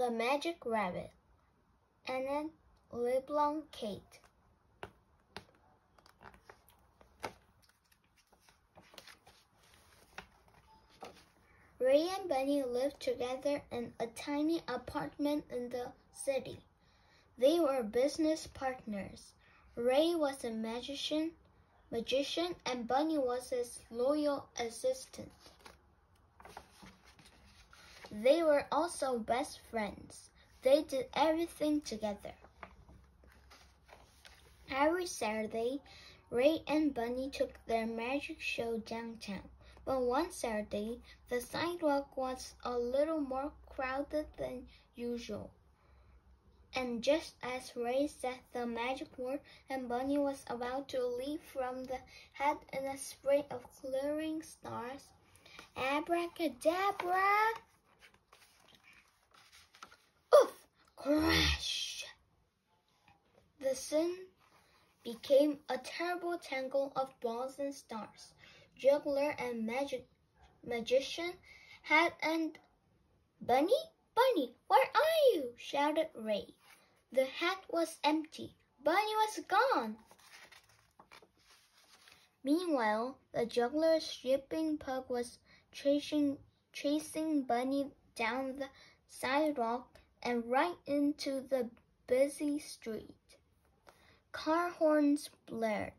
The Magic Rabbit, Annette LeBlanc Cate. Ray and Bunny lived together in a tiny apartment in the city. They were business partners. Ray was a magician, magician and Bunny was his loyal assistant. They were also best friends. They did everything together. Every Saturday, Ray and Bunny took their magic show downtown. But one Saturday, the sidewalk was a little more crowded than usual. And just as Ray said the magic word and Bunny was about to leap from the head in a spray of glittering stars, abracadabra! Crash! The scene became a terrible tangle of balls and stars juggler and magic magician hat and Bunny? Bunny, where are you? shouted Ray. The hat was empty. Bunny was gone. Meanwhile, the juggler's shipping pug was chasing, chasing Bunny down the sidewalk and right into the busy street. Car horns blared.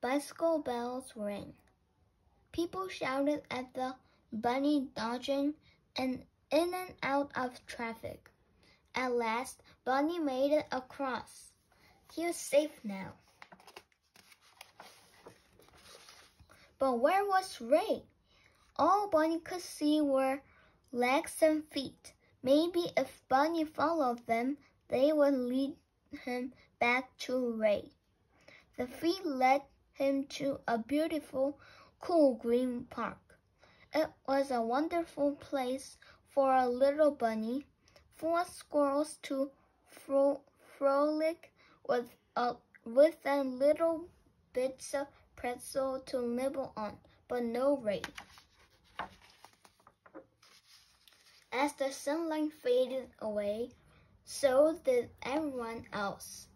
Bicycle bells rang. People shouted at the bunny dodging and in and out of traffic. At last, Bunny made it across. He was safe now. But where was Ray? All Bunny could see were legs and feet. Maybe if Bunny followed them, they would lead him back to Ray. The feet led him to a beautiful cool green park. It was a wonderful place for a little bunny, of squirrels to fro frolic with, uh, with and little bits of pretzel to nibble on, but no rain. As the sunlight faded away, so did everyone else.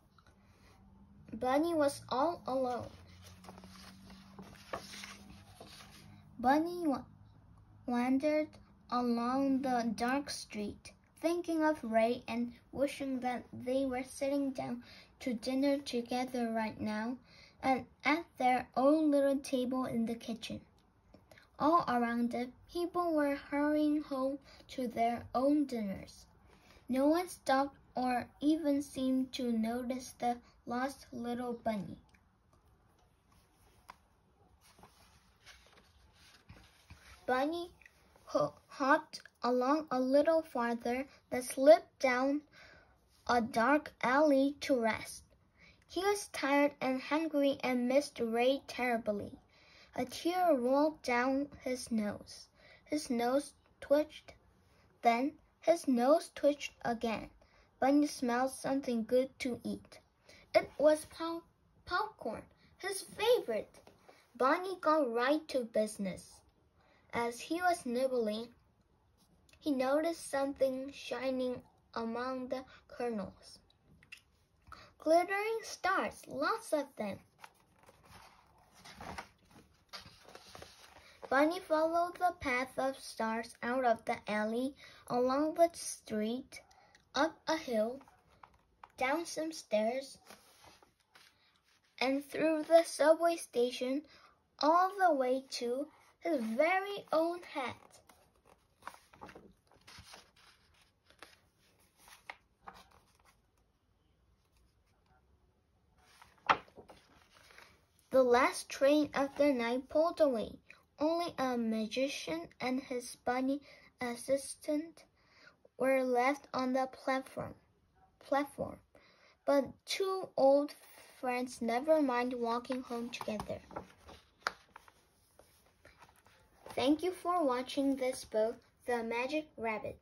Bunny was all alone. Bunny wandered along the dark street, thinking of Ray and wishing that they were sitting down to dinner together right now and at their own little table in the kitchen. All around it, people were hurrying home to their own dinners. No one stopped or even seemed to notice the lost little bunny. Bunny hopped along a little farther, then slipped down a dark alley to rest. He was tired and hungry and missed Ray terribly. A tear rolled down his nose. His nose twitched. Then his nose twitched again. Bunny smelled something good to eat. It was pop popcorn, his favorite. Bunny got right to business. As he was nibbling, he noticed something shining among the kernels. Glittering stars, lots of them. Bunny followed the path of stars out of the alley, along the street, up a hill, down some stairs, and through the subway station all the way to his very own hat. The last train of the night pulled away. Only a magician and his bunny assistant were left on the platform. Platform, but two old friends never mind walking home together. Thank you for watching this book, The Magic Rabbit.